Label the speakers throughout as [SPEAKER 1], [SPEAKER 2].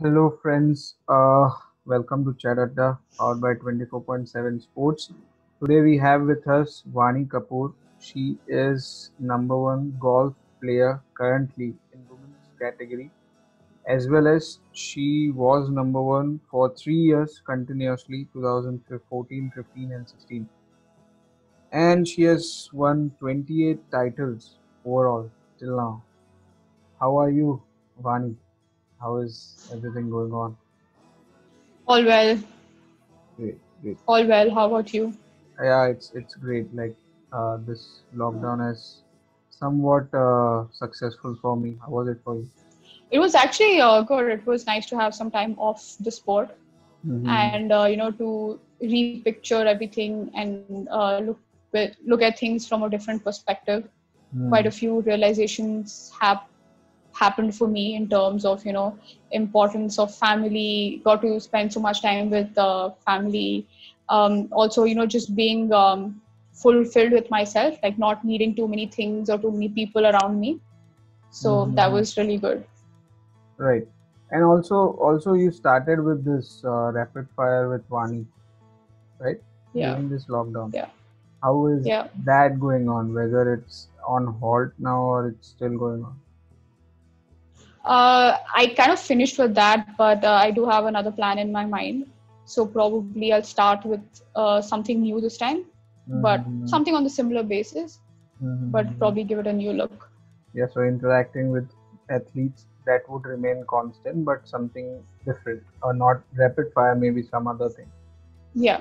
[SPEAKER 1] Hello, friends. Uh, welcome to Chat powered by 24.7 Sports. Today we have with us Vani Kapoor. She is number one golf player currently in women's category, as well as she was number one for three years continuously 2014, 15, and 16. And she has won 28 titles overall till now. How are you, Vani? How is everything going on?
[SPEAKER 2] All well,
[SPEAKER 1] Great, great.
[SPEAKER 2] all well. How about you?
[SPEAKER 1] Yeah, it's it's great. Like uh, this lockdown is somewhat uh, successful for me. How was it for you?
[SPEAKER 2] It was actually uh, good. It was nice to have some time off the sport
[SPEAKER 1] Mm-hmm.
[SPEAKER 2] and uh, you know to repicture everything and uh, look look at things from a different perspective. Quite a few realizations have happened for me in terms of you know importance of family. Got to spend so much time with uh, family. Um, also, you know, just being um, fulfilled with myself, like not needing too many things or too many people around me. So that
[SPEAKER 1] Mhm.
[SPEAKER 2] was really good.
[SPEAKER 1] Right. And also, also you started with this uh, rapid fire with Vani, right?
[SPEAKER 2] Yeah.
[SPEAKER 1] During this lockdown.
[SPEAKER 2] Yeah.
[SPEAKER 1] How is
[SPEAKER 2] Yeah.
[SPEAKER 1] that going on? Whether it's on halt now or it's still going on?
[SPEAKER 2] Uh, I kind of finished with that, but uh, I do have another plan in my mind. So probably I'll start with uh, something new this time, but
[SPEAKER 1] Mhm.
[SPEAKER 2] something on the similar basis,
[SPEAKER 1] Mhm.
[SPEAKER 2] but probably give it a new look.
[SPEAKER 1] Yeah, so interacting with athletes that would remain constant, but something different, or not rapid fire, maybe some other thing.
[SPEAKER 2] Yeah.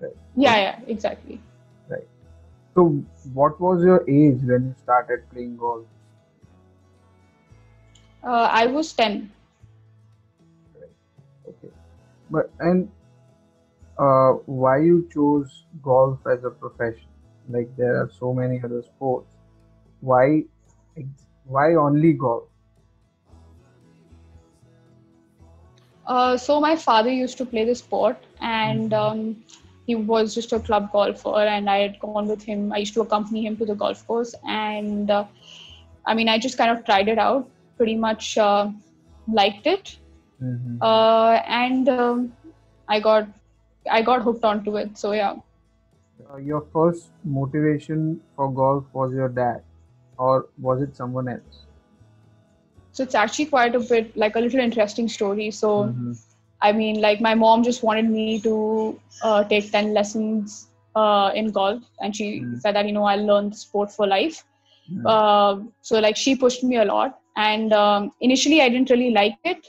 [SPEAKER 1] Right.
[SPEAKER 2] Yeah, yeah, exactly. Right.
[SPEAKER 1] So, what was your age when you started playing golf?
[SPEAKER 2] Uh, I was 10.
[SPEAKER 1] Okay, but and uh, why you chose golf as a profession? Like there are so many other sports. Why, why only golf?
[SPEAKER 2] Uh, so my father used to play the sport, and
[SPEAKER 1] Mhm.
[SPEAKER 2] um, he was just a club golfer, and I had gone with him. I used to accompany him to the golf course, and uh, I mean, I just kind of tried it out. Pretty much uh, liked it,
[SPEAKER 1] Mhm.
[SPEAKER 2] uh, and um, I got I got hooked onto it. So yeah,
[SPEAKER 1] Uh, your first motivation for golf was your dad, or was it someone else?
[SPEAKER 2] so it's actually quite a bit like a little interesting story. So.
[SPEAKER 1] Mhm.
[SPEAKER 2] I mean, like my mom just wanted me to uh, take 10 lessons uh, in golf, and she
[SPEAKER 1] Mm.
[SPEAKER 2] said that, you know, I'll learn the sport for life.
[SPEAKER 1] Mhm.
[SPEAKER 2] Uh, so, like, she pushed me a lot. And um, initially, I didn't really like it.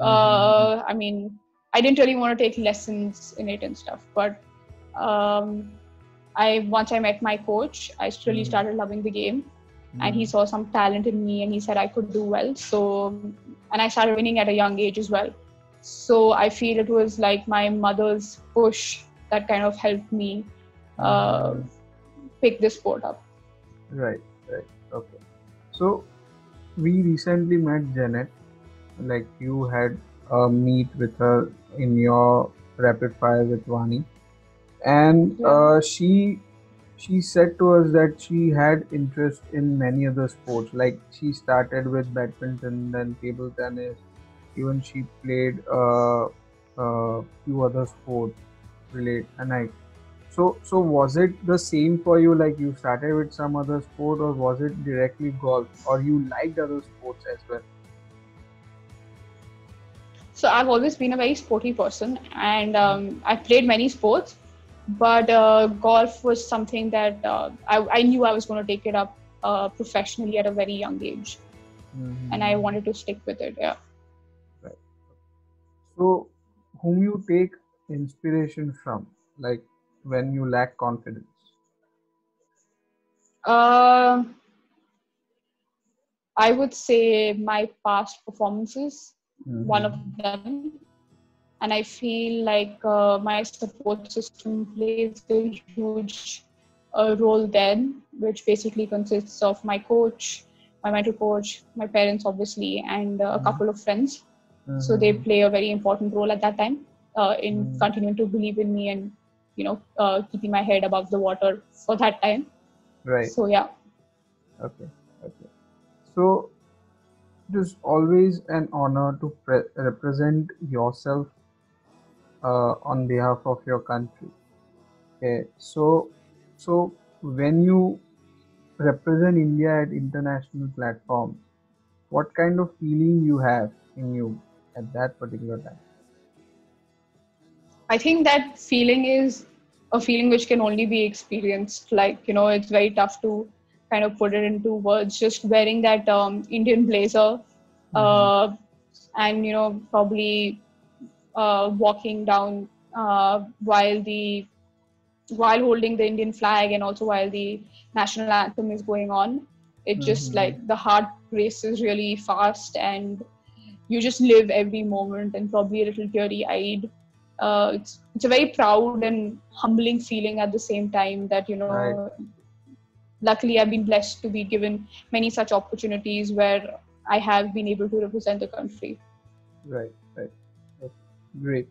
[SPEAKER 2] Uh, I mean, I didn't really want to take lessons in it and stuff. But um, I once I met my coach, I really
[SPEAKER 1] Mm.
[SPEAKER 2] started loving the game and he saw some talent in me and he said I could do well. So, and I started winning at a young age as well. So I feel it was like my mother's push that kind of helped me uh, pick this sport up.
[SPEAKER 1] Right, right. Okay. So we recently met Janet. Like you had a meet with her in your rapid fire with Vani, and
[SPEAKER 2] Yeah.
[SPEAKER 1] uh, she she said to us that she had interest in many other sports. Like she started with badminton, then table tennis. Even she played uh, a few other sports relate and I so, so was it the same for you? Like you started with some other sport, or was it directly golf, or you liked other sports as well?
[SPEAKER 2] So I've always been a very sporty person and um, I've played many sports, but uh, golf was something that uh, I, I knew I was going to take it up uh, professionally at a very young age and I wanted to stick with it. Yeah. Right.
[SPEAKER 1] So, whom you take inspiration from, like when you lack confidence?
[SPEAKER 2] Uh, I would say my past performances, one of them. And I feel like uh, my support system plays a huge uh, role then, which basically consists of my coach, my mental coach, my parents, obviously, and uh, a
[SPEAKER 1] Mhm.
[SPEAKER 2] couple of friends. So they play a very important role at that time uh, in
[SPEAKER 1] Mhm.
[SPEAKER 2] continuing to believe in me and, you know, uh, keeping my head above the water for that time.
[SPEAKER 1] right.
[SPEAKER 2] So yeah.
[SPEAKER 1] Okay. Okay. So, it is always an honor to pre- represent yourself uh, on behalf of your country. Okay, so so when you represent India at international platforms, what kind of feeling you have in you at that particular time?
[SPEAKER 2] I think that feeling is a feeling which can only be experienced. Like you know, it's very tough to kind of put it into words. Just wearing that um, Indian blazer, mm-hmm. uh, and you know, probably uh, walking down uh, while the while holding the Indian flag and also while the national anthem is going on. It mm-hmm. just like the heart races really fast and you just live every moment and probably a little teary eyed. Uh, it's it's a very proud and humbling feeling at the same time that you know. Right. Luckily, I've been blessed to be given many such opportunities where I have been able to represent the country.
[SPEAKER 1] Right, right. Great.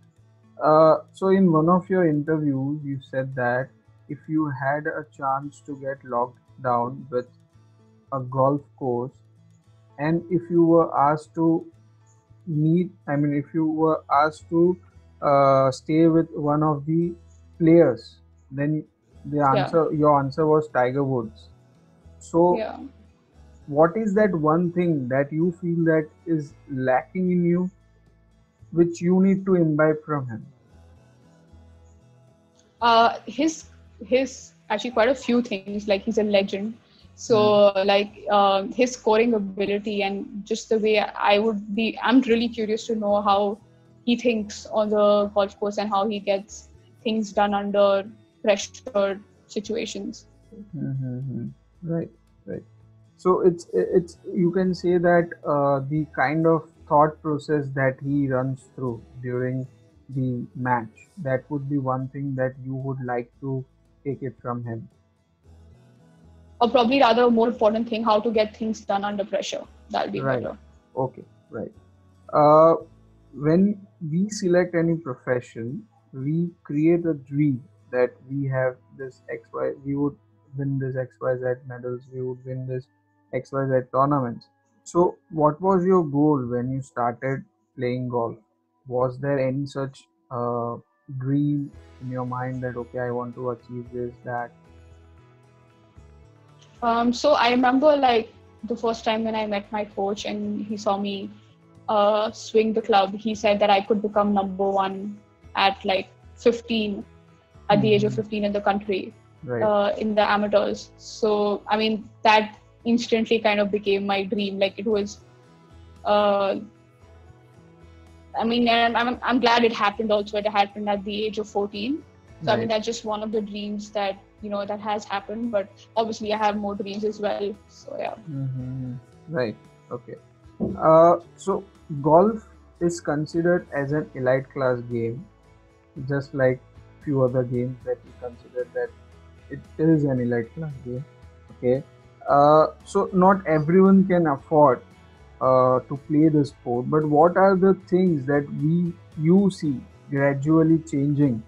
[SPEAKER 1] Uh, so, in one of your interviews, you said that if you had a chance to get locked down with a golf course, and if you were asked to meet, I mean, if you were asked to uh, stay with one of the players, then the answer, yeah. your answer was Tiger Woods. So, yeah. what is that one thing that you feel that is lacking in you, which you need to imbibe from him?
[SPEAKER 2] uh, his his actually quite a few things. Like he's a legend. So mm. like uh, his scoring ability and just the way I would be, I'm really curious to know how he thinks on the golf course and how he gets things done under pressure situations.
[SPEAKER 1] Mm-hmm. Right, right. So it's it's you can say that uh, the kind of thought process that he runs through during the match that would be one thing that you would like to take it from him
[SPEAKER 2] or probably rather a more important thing how to get things done under pressure that'll be
[SPEAKER 1] right
[SPEAKER 2] better
[SPEAKER 1] okay right uh, when we select any profession we create a dream that we have this xy we would win this xyz medals we would win this xyz tournaments. So what was your goal when you started playing golf? Was there any such uh, dream in your mind that okay i want to achieve this that
[SPEAKER 2] um, so i remember like the first time when i met my coach and he saw me uh, swing the club he said that i could become number one at like 15 at mm-hmm. the age of mm-hmm. 15 in the country right. uh, in the amateurs so i mean that instantly kind of became my dream like it was uh, I mean, and I'm, I'm glad it happened also. It happened at the age of 14. So, right. I mean, that's just one of the dreams that, you know, that has happened. But obviously, I have more dreams as well. So, yeah.
[SPEAKER 1] Mm-hmm. Right. Okay. Uh, so, golf is considered as an elite class game, just like few other games that we consider that it is an elite class game. Okay. Uh, so, not everyone can afford uh, to play the sport but what are the things that we you see gradually changing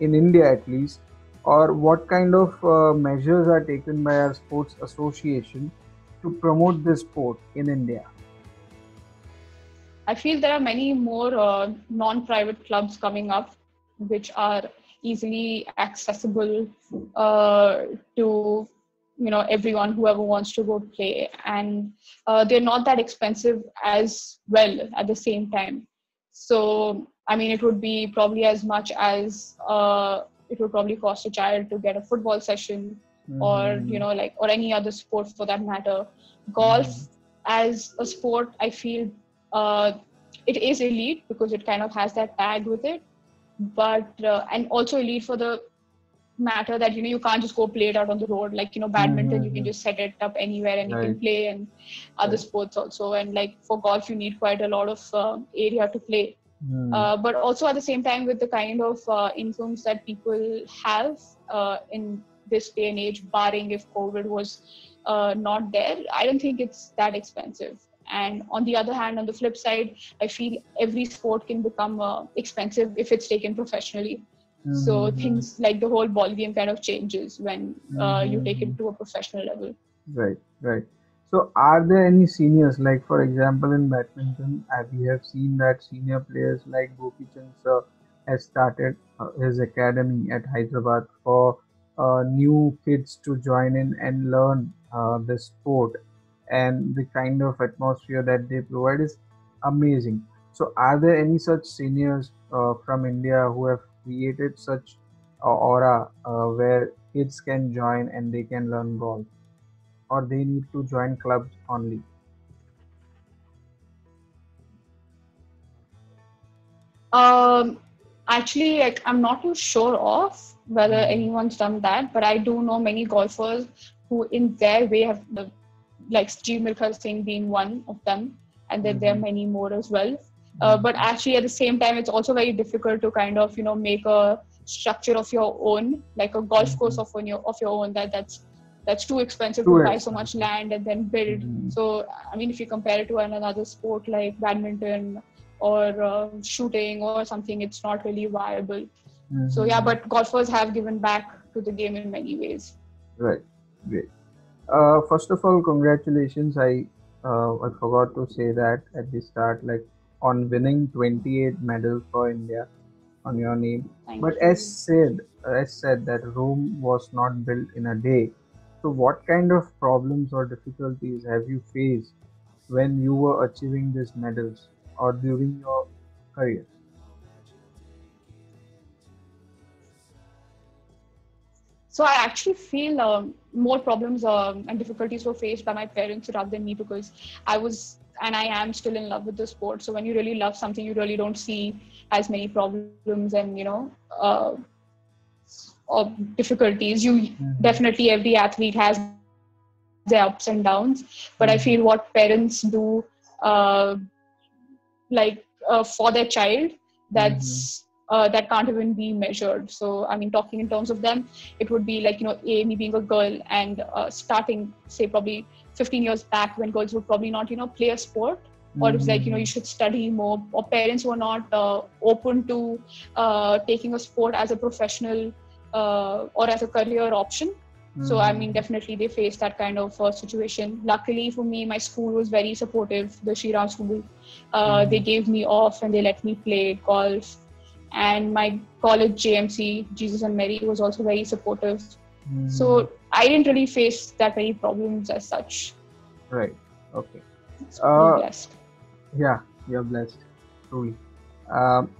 [SPEAKER 1] in india at least or what kind of uh, measures are taken by our sports association to promote this sport in india
[SPEAKER 2] i feel there are many more uh, non-private clubs coming up which are easily accessible uh, to you know everyone whoever wants to go play and uh, they're not that expensive as well at the same time so i mean it would be probably as much as uh, it would probably cost a child to get a football session mm-hmm. or you know like or any other sport for that matter golf mm-hmm. as a sport i feel uh, it is elite because it kind of has that tag with it but uh, and also elite for the matter that you know you can't just go play it out on the road like you know badminton mm-hmm. you can just set it up anywhere and right. you can play and other right. sports also and like for golf you need quite a lot of uh, area to play mm. uh, but also at the same time with the kind of uh, influence that people have uh, in this day and age barring if covid was uh, not there i don't think it's that expensive and on the other hand on the flip side i feel every sport can become uh, expensive if it's taken professionally Mm-hmm. So things like the whole ball game kind of changes when uh, mm-hmm. you take it mm-hmm. to a professional level.
[SPEAKER 1] Right, right. So, are there any seniors, like for example in badminton, we have seen that senior players like Gopi Chand sir has started uh, his academy at Hyderabad for uh, new kids to join in and learn uh, the sport, and the kind of atmosphere that they provide is amazing. So, are there any such seniors uh, from India who have created such a aura uh, where kids can join and they can learn golf, or they need to join clubs only?
[SPEAKER 2] Um, actually, like, I'm not too sure of whether
[SPEAKER 1] Mhm.
[SPEAKER 2] anyone's done that, but I do know many golfers who, in their way, have the, like Jeev Singh being one of them, and then there are
[SPEAKER 1] Mhm.
[SPEAKER 2] many more as well. Uh, but actually, at the same time, it's also very difficult to kind of you know make a structure of your own, like a golf course
[SPEAKER 1] Mhm.
[SPEAKER 2] of on your of your own. That that's that's too expensive
[SPEAKER 1] Too
[SPEAKER 2] to buy so much land and then build.
[SPEAKER 1] Mhm.
[SPEAKER 2] So I mean, if you compare it to another sport like badminton or uh, shooting or something, it's not really viable. So yeah, but golfers have given back to the game in many ways.
[SPEAKER 1] Right, great. Uh, first of all, congratulations. I uh, I forgot to say that at the start, like on winning 28 medals for India on your name.
[SPEAKER 2] Thank
[SPEAKER 1] But
[SPEAKER 2] you.
[SPEAKER 1] as said, as said that Rome was not built in a day. So, what kind of problems or difficulties have you faced when you were achieving these medals or during your career?
[SPEAKER 2] So I actually feel um, more problems um, and difficulties were faced by my parents rather than me because I was and I am still in love with the sport. So when you really love something, you really don't see as many problems and you know uh, or difficulties. You
[SPEAKER 1] Mhm.
[SPEAKER 2] definitely every athlete has their ups and downs, but I
[SPEAKER 1] Mhm.
[SPEAKER 2] feel what parents do, uh, like uh, for their child, that's uh, that can't even be measured. So I mean, talking in terms of them, it would be like you know, a me being a girl and uh, starting say probably 15 years back when girls would probably not you know play a sport or it's like you know you
[SPEAKER 1] Mhm.
[SPEAKER 2] should study more or parents were not uh, open to uh, taking a sport as a professional uh, or as a career option so i mean
[SPEAKER 1] Mhm.
[SPEAKER 2] definitely they faced that kind of uh, situation luckily for me my school was very supportive the shriram school uh, they gave me off and they let me play golf and my college jmc jesus and mary was also very supportive
[SPEAKER 1] Mhm.
[SPEAKER 2] so i didn't really face that many problems as such
[SPEAKER 1] right, okay.
[SPEAKER 2] so
[SPEAKER 1] Uh,
[SPEAKER 2] blessed
[SPEAKER 1] Yeah, you're blessed, truly. Um,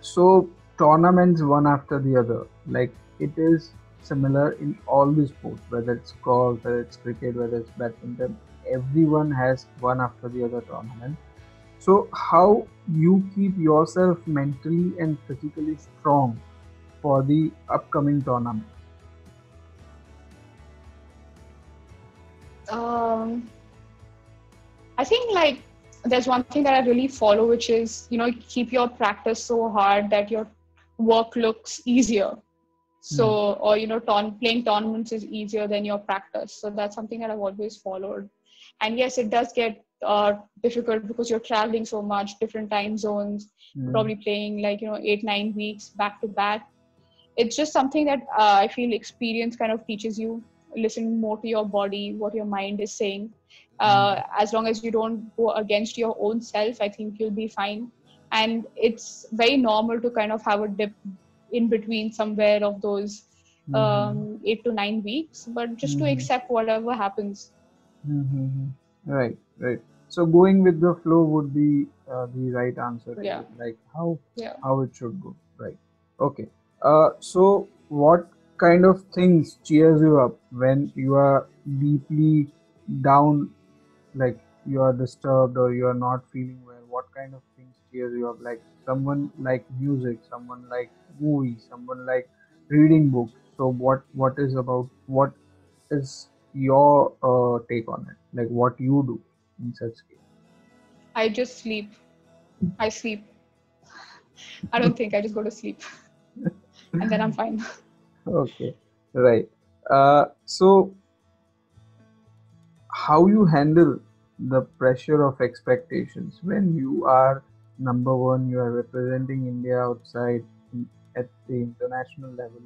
[SPEAKER 1] so tournaments one after the other, like it is similar in all the sports, whether it's golf, whether it's cricket, whether it's badminton. Everyone has one after the other tournament. So how you keep yourself mentally and physically strong for the upcoming tournament?
[SPEAKER 2] um, I think like there's one thing that I really follow, which is you know keep your practice so hard that your work looks easier. So or you know ton- playing tournaments is easier than your practice. So that's something that I've always followed. And yes, it does get uh, difficult because you're traveling so much, different time zones,
[SPEAKER 1] Hmm.
[SPEAKER 2] probably playing like you know eight nine weeks back to back. It's just something that uh, I feel experience kind of teaches you. Listen more to your body, what your mind is saying. Uh, as long as you don't go against your own self, I think you'll be fine. And it's very normal to kind of have a dip in between somewhere of those
[SPEAKER 1] Mhm.
[SPEAKER 2] um, eight to nine weeks, but just to
[SPEAKER 1] Mhm.
[SPEAKER 2] accept whatever happens.
[SPEAKER 1] Mm-hmm. Right, right. So going with the flow would be uh, the right answer.
[SPEAKER 2] Yeah.
[SPEAKER 1] Like how
[SPEAKER 2] Yeah.
[SPEAKER 1] how it should go. Right. Okay. Uh, so what kind of things cheers you up when you are deeply down, like you are disturbed or you are not feeling well? What kind of things cheers you up? Like someone like music, someone like movie someone like reading books. So what what is about what is your uh, take on it? Like what you do in such case?
[SPEAKER 2] I just sleep. I sleep. I don't think I just go to sleep and then I'm fine.
[SPEAKER 1] Okay, right. Uh, so how you handle the pressure of expectations when you are number one, you are representing India outside at the international level.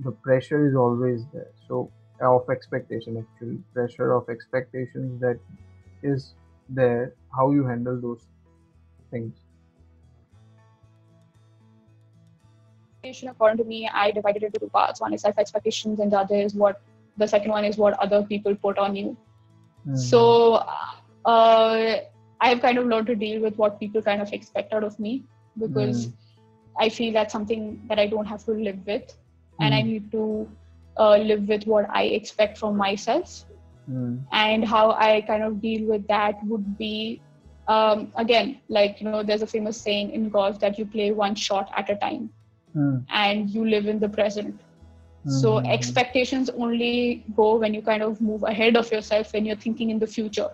[SPEAKER 1] The pressure is always there. So of expectation actually pressure of expectations that is there how you handle those things
[SPEAKER 2] according to me i divided it into two parts one is self expectations and the other is what the second one is what other people put on you mm-hmm. so uh, i've kind of learned to deal with what people kind of expect out of me because mm. i feel that's something that i don't have to live with mm. and i hmm. need to uh, live with what I expect from myself. Mm. And how I kind of deal with that would be, um, again, like, you know, there's a famous saying in golf that you play one shot at a time mm. and you live in the present. Mm-hmm. So expectations only go when you kind of move ahead of yourself when you're thinking in the future.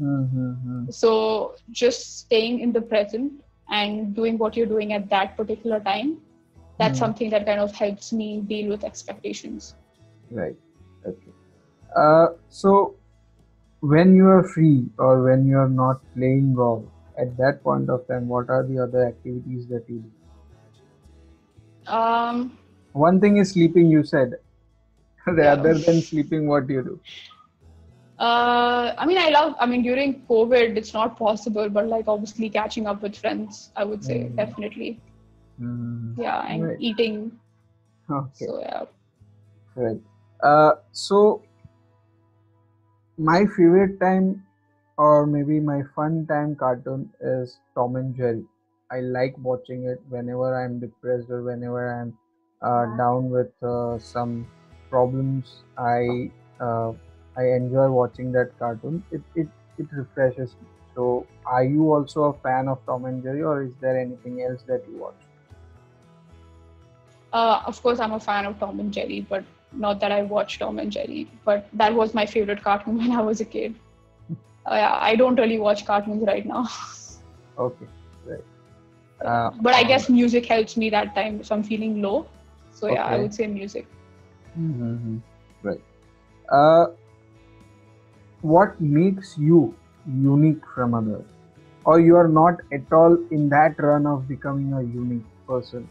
[SPEAKER 2] Mm-hmm. So just staying in the present and doing what you're doing at that particular time that's mm. something that kind of helps me deal with expectations
[SPEAKER 1] right okay uh, so when you are free or when you are not playing golf at that point of time what are the other activities that you do
[SPEAKER 2] um
[SPEAKER 1] one thing is sleeping you said rather yeah. than sleeping what do you do
[SPEAKER 2] uh, I mean, I love. I mean, during COVID, it's not possible, but like obviously catching up with friends, I would say mm. definitely.
[SPEAKER 1] Mm,
[SPEAKER 2] yeah, and right. eating.
[SPEAKER 1] Okay.
[SPEAKER 2] So yeah.
[SPEAKER 1] Right. Uh, so my favorite time, or maybe my fun time cartoon is Tom and Jerry. I like watching it whenever I'm depressed or whenever I'm uh, down with uh, some problems. I uh, I enjoy watching that cartoon. It it it refreshes me. So, are you also a fan of Tom and Jerry, or is there anything else that you watch?
[SPEAKER 2] Uh, of course, I'm a fan of Tom and Jerry, but not that I watched Tom and Jerry. But that was my favorite cartoon when I was a kid. Uh, I don't really watch cartoons right now.
[SPEAKER 1] Okay, right.
[SPEAKER 2] Uh, but I guess music helps me that time So I'm feeling low. So yeah, okay. I would say music.
[SPEAKER 1] Mm-hmm. Right. Uh, what makes you unique from others, or you are not at all in that run of becoming a unique person?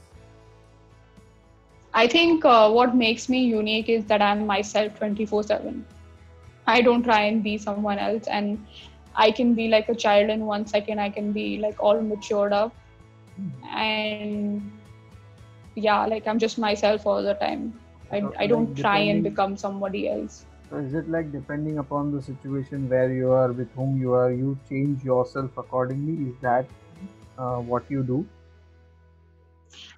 [SPEAKER 2] I think uh, what makes me unique is that I'm myself 24 7. I don't try and be someone else, and I can be like a child in one second, I can be like all matured up. And yeah, like I'm just myself all the time. I, I don't try and become somebody else.
[SPEAKER 1] So is it like depending upon the situation where you are, with whom you are, you change yourself accordingly? Is that uh, what you do?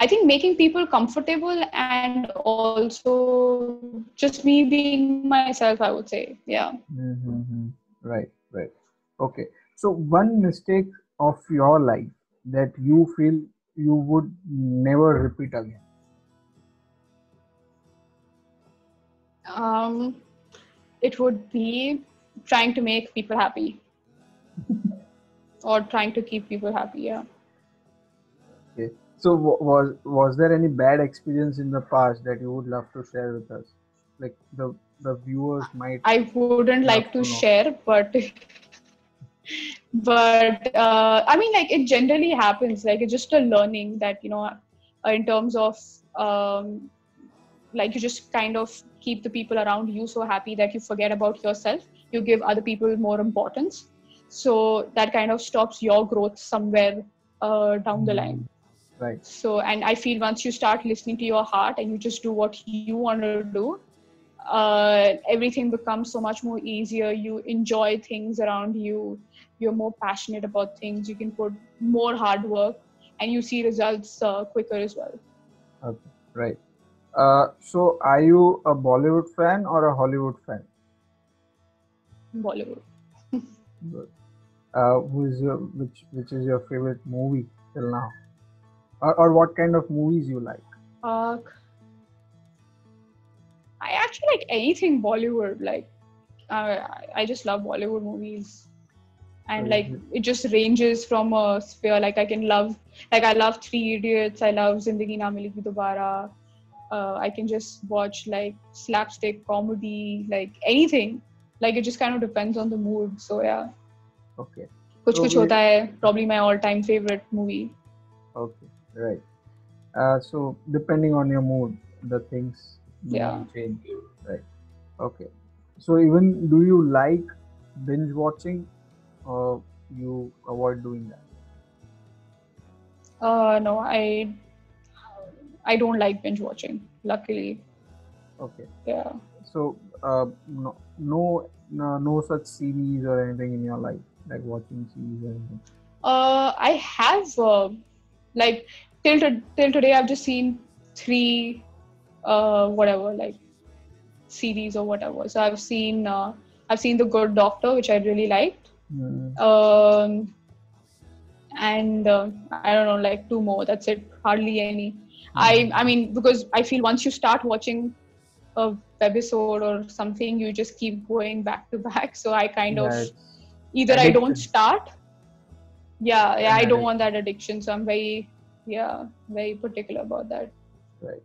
[SPEAKER 2] I think making people comfortable and also just me being myself, I would say. Yeah.
[SPEAKER 1] Mm-hmm. Right, right. Okay. So, one mistake of your life that you feel you would never repeat again?
[SPEAKER 2] Um, it would be trying to make people happy or trying to keep people happy. Yeah.
[SPEAKER 1] Okay. So was was there any bad experience in the past that you would love to share with us? Like the the viewers might.
[SPEAKER 2] I wouldn't like to, to share, but but uh, I mean, like it generally happens. Like it's just a learning that you know, uh, in terms of um, like you just kind of keep the people around you so happy that you forget about yourself. You give other people more importance, so that kind of stops your growth somewhere uh, down the line
[SPEAKER 1] right.
[SPEAKER 2] So and i feel once you start listening to your heart and you just do what you want to do uh, everything becomes so much more easier. You enjoy things around you. You're more passionate about things. You can put more hard work and you see results uh, quicker as well.
[SPEAKER 1] Okay. Right. Uh, so are you a bollywood fan or a hollywood fan?
[SPEAKER 2] Bollywood.
[SPEAKER 1] Uh, who is your which which is your favorite movie till now or, or what kind of movies you like?
[SPEAKER 2] Uh, i actually like anything bollywood like uh, i just love bollywood movies. And like it just ranges from a sphere like i can love like i love three idiots i love zindagi na milegi dobara. Uh, i can just watch like slapstick comedy like anything. Like it just kind of depends on the mood so yeah.
[SPEAKER 1] Okay.
[SPEAKER 2] kuch so kuch hota hai probably my all time favorite movie.
[SPEAKER 1] Okay right uh, so depending on your mood the things
[SPEAKER 2] yeah
[SPEAKER 1] change right Okay. So even do you like binge watching or you avoid doing that?
[SPEAKER 2] Uh, no, I I don't like binge watching. Luckily,
[SPEAKER 1] Okay.
[SPEAKER 2] yeah.
[SPEAKER 1] So uh, no, no, no, such series or anything in your life, like watching series or anything.
[SPEAKER 2] Uh, I have uh, like till to, till today I've just seen three uh whatever like series or whatever. So I've seen uh, I've seen The Good Doctor, which I really liked.
[SPEAKER 1] Mm,
[SPEAKER 2] Um, and uh, I don't know, like two more. That's it. Hardly any. I I mean because I feel once you start watching a episode or something, you just keep going back to back. So I kind
[SPEAKER 1] yeah,
[SPEAKER 2] of either I don't start. Yeah, yeah, I don't want that addiction. So I'm very yeah very particular about that.
[SPEAKER 1] Right.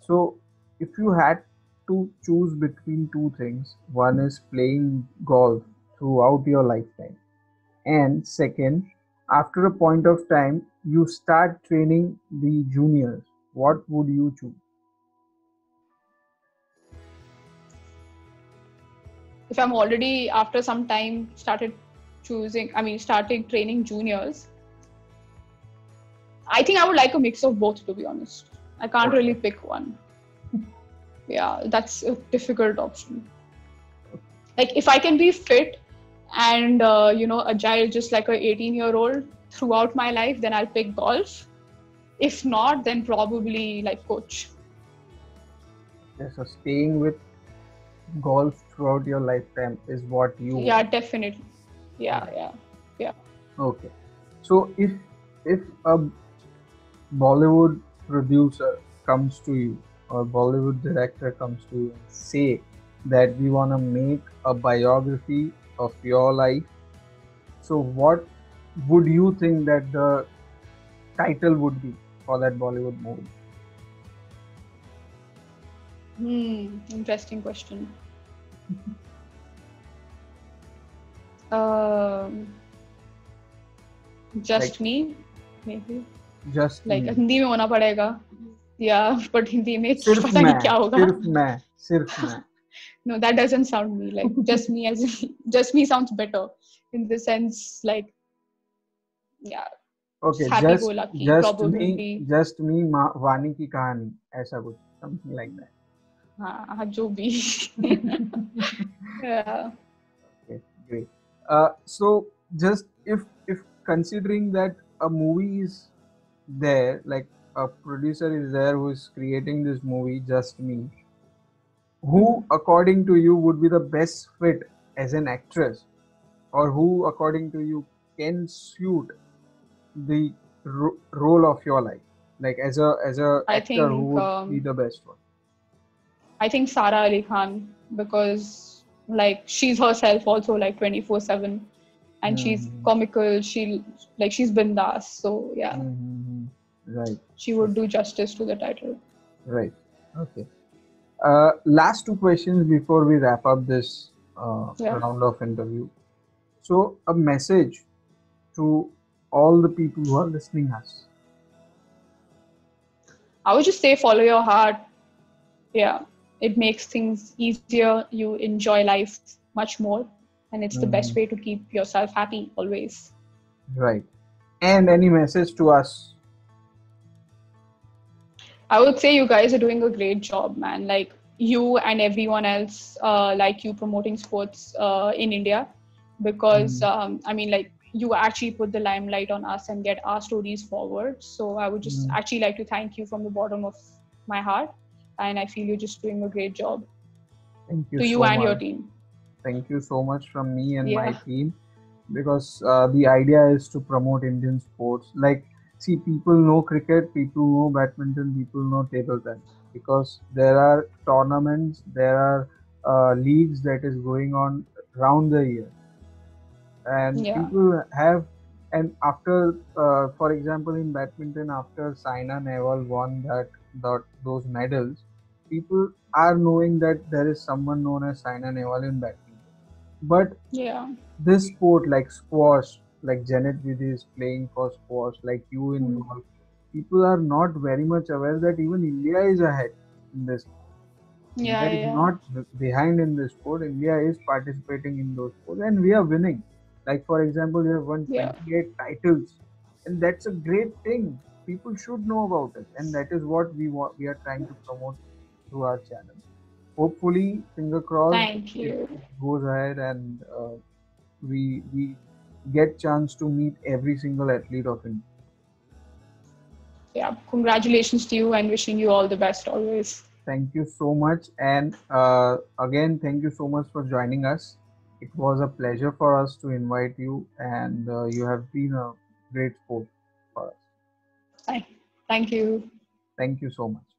[SPEAKER 1] So, if you had to choose between two things, one is playing golf throughout your lifetime, and second, after a point of time, you start training the juniors, what would you choose?
[SPEAKER 2] if I'm already after some time started choosing, I mean, starting training juniors, I think I would like a mix of both, to be honest. I can't
[SPEAKER 1] Okay.
[SPEAKER 2] really pick one. Yeah, that's a difficult option. Like, if I can be fit and, uh, you know, agile just like a 18 year old throughout my life, then I'll pick golf. If not, then probably like coach.
[SPEAKER 1] Okay, so staying with golf throughout your lifetime is what you
[SPEAKER 2] Yeah, definitely. Yeah, yeah. Yeah.
[SPEAKER 1] Okay. So if if a Bollywood producer comes to you or Bollywood director comes to you and say that we want to make a biography of your life, so what would you think that the title would be for that Bollywood movie?
[SPEAKER 2] Hmm, interesting question. um, just
[SPEAKER 1] Like-
[SPEAKER 2] me, maybe.
[SPEAKER 1] Just
[SPEAKER 2] Like
[SPEAKER 1] me.
[SPEAKER 2] Hindi में होना पड़ेगा. Yeah, but Hindi में
[SPEAKER 1] सिर्फ
[SPEAKER 2] पता नहीं
[SPEAKER 1] मैं
[SPEAKER 2] क्या होगा.
[SPEAKER 1] सिर्फ मैं सिर्फ मैं
[SPEAKER 2] No, that doesn't sound me. Like just me as just me sounds better in the sense like yeah.
[SPEAKER 1] okay
[SPEAKER 2] Happy
[SPEAKER 1] just
[SPEAKER 2] go lucky,
[SPEAKER 1] just
[SPEAKER 2] probably.
[SPEAKER 1] me just me मा- वानी की कहानी ऐसा कुछ something like that
[SPEAKER 2] हाँ, हाँ, जो भी. yeah.
[SPEAKER 1] Okay, great. Uh, so just if if considering that a movie is there, like a producer is there who is creating this movie, just me. Who, according to you, would be the best fit as an actress, or who, according to you, can suit the ro- role of your life? Like as a as a
[SPEAKER 2] I
[SPEAKER 1] actor, who
[SPEAKER 2] think,
[SPEAKER 1] would
[SPEAKER 2] um,
[SPEAKER 1] be the best one?
[SPEAKER 2] I think Sara Ali Khan because like she's herself also like 24 7 and she's
[SPEAKER 1] Mhm.
[SPEAKER 2] comical she like she's bindas so yeah
[SPEAKER 1] Mhm. Right.
[SPEAKER 2] she would do justice to the title
[SPEAKER 1] Right. Okay. Uh, last two questions before we wrap up this uh,
[SPEAKER 2] Yeah.
[SPEAKER 1] round of interview. So, a message to all the people who are listening us.
[SPEAKER 2] I would just say follow your heart yeah it makes things easier you enjoy life much more and it's the best
[SPEAKER 1] Mhm.
[SPEAKER 2] way to keep yourself happy always
[SPEAKER 1] Right. And any message to us?
[SPEAKER 2] I would say you guys are doing a great job, man. Like you and everyone else, uh, like you promoting sports uh, in India, because
[SPEAKER 1] Mm.
[SPEAKER 2] um, I mean, like you actually put the limelight on us and get our stories forward. So I would just
[SPEAKER 1] Mm.
[SPEAKER 2] actually like to thank you from the bottom of my heart, and I feel you're just doing a great job
[SPEAKER 1] Thank you
[SPEAKER 2] to you
[SPEAKER 1] so
[SPEAKER 2] and your team.
[SPEAKER 1] Thank you so much from me and my team because uh, the idea is to promote Indian sports. Like, see, people know cricket, people know badminton, people know table tennis because there are tournaments, there are uh, leagues that is going on round the year, and
[SPEAKER 2] Yeah.
[SPEAKER 1] people have. And after, uh, for example, in badminton, after Saina Nehwal won that, that those medals, people are knowing that there is someone known as Saina Nehwal in badminton. But
[SPEAKER 2] Yeah,
[SPEAKER 1] this sport, like squash, like Janet Vidhi is playing for squash, like you in
[SPEAKER 2] Hmm.
[SPEAKER 1] golf, people are not very much aware that even India is ahead in this.
[SPEAKER 2] Yeah,
[SPEAKER 1] India
[SPEAKER 2] yeah.
[SPEAKER 1] is not behind in this sport. India is participating in those sports, and we are winning. Like for example, we have won
[SPEAKER 2] Yeah.
[SPEAKER 1] 28 titles, and that's a great thing. People should know about it, and that is what we want. We are trying to promote through our channel. Hopefully, finger crossed,
[SPEAKER 2] Thank you.
[SPEAKER 1] goes ahead and uh, we we get chance to meet every single athlete of India.
[SPEAKER 2] Yeah. Congratulations to you and wishing you all the best always.
[SPEAKER 1] Thank you so much, and uh, again, thank you so much for joining us. It was a pleasure for us to invite you, and uh, you have been a great sport for us.
[SPEAKER 2] Thank you.
[SPEAKER 1] Thank you so much.